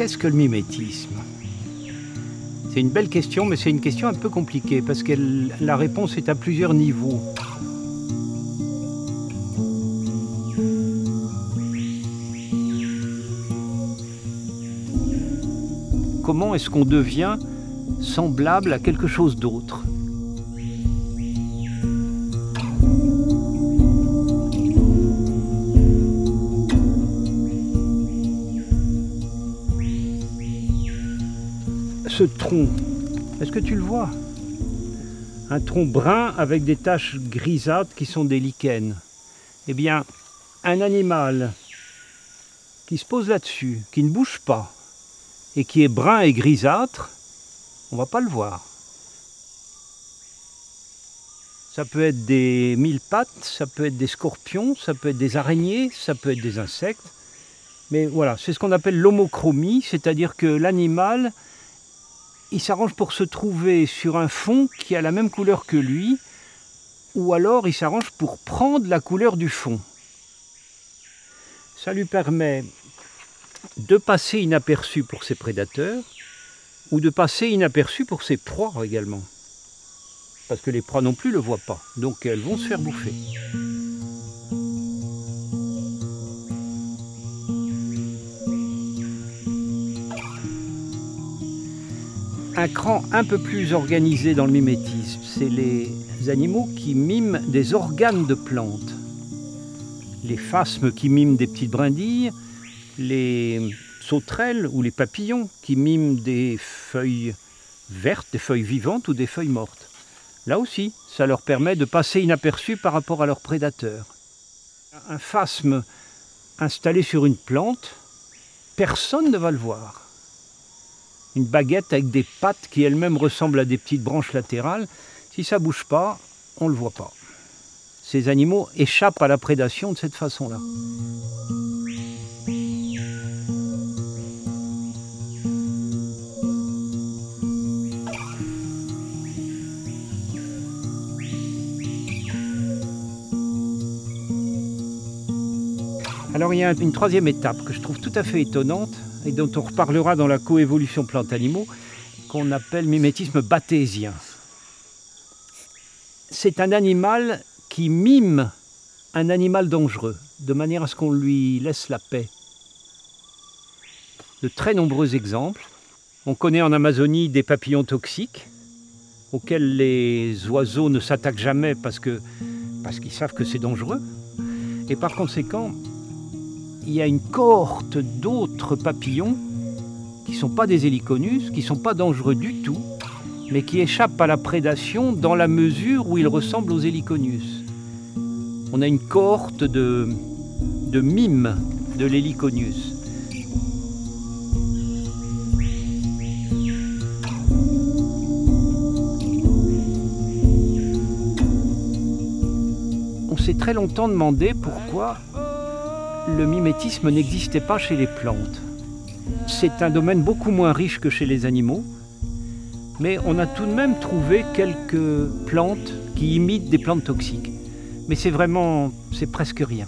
Qu'est-ce que le mimétisme? C'est une belle question, mais c'est une question un peu compliquée parce que la réponse est à plusieurs niveaux. Comment est-ce qu'on devient semblable à quelque chose d'autre? Ce tronc, est-ce que tu le vois? Un tronc brun avec des taches grisâtres qui sont des lichens. Eh bien, un animal qui se pose là-dessus, qui ne bouge pas, et qui est brun et grisâtre, on va pas le voir. Ça peut être des mille pattes, ça peut être des scorpions, ça peut être des araignées, ça peut être des insectes. Mais voilà, c'est ce qu'on appelle l'homochromie, c'est-à-dire que l'animal il s'arrange pour se trouver sur un fond qui a la même couleur que lui, ou alors il s'arrange pour prendre la couleur du fond. Ça lui permet de passer inaperçu pour ses prédateurs, ou de passer inaperçu pour ses proies également. Parce que les proies non plus ne le voient pas, donc elles vont se faire bouffer. Un cran un peu plus organisé dans le mimétisme, c'est les animaux qui miment des organes de plantes. Les phasmes qui miment des petites brindilles, les sauterelles ou les papillons qui miment des feuilles vertes, des feuilles vivantes ou des feuilles mortes. Là aussi, ça leur permet de passer inaperçu par rapport à leurs prédateurs. Un phasme installé sur une plante, personne ne va le voir une baguette avec des pattes qui elles-mêmes ressemblent à des petites branches latérales. Si ça bouge pas, on ne le voit pas. Ces animaux échappent à la prédation de cette façon-là. Alors il y a une troisième étape que je trouve tout à fait étonnante, et dont on reparlera dans la coévolution plante-animaux, qu'on appelle mimétisme bathésien. C'est un animal qui mime un animal dangereux, de manière à ce qu'on lui laisse la paix. De très nombreux exemples. On connaît en Amazonie des papillons toxiques, auxquels les oiseaux ne s'attaquent jamais parce parce qu'ils savent que c'est dangereux. Et par conséquent, il y a une cohorte d'autres papillons qui ne sont pas des héliconus, qui ne sont pas dangereux du tout, mais qui échappent à la prédation dans la mesure où ils ressemblent aux héliconus. On a une cohorte de, de mimes de l'héliconus. On s'est très longtemps demandé pourquoi le mimétisme n'existait pas chez les plantes. C'est un domaine beaucoup moins riche que chez les animaux, mais on a tout de même trouvé quelques plantes qui imitent des plantes toxiques. Mais c'est vraiment, c'est presque rien.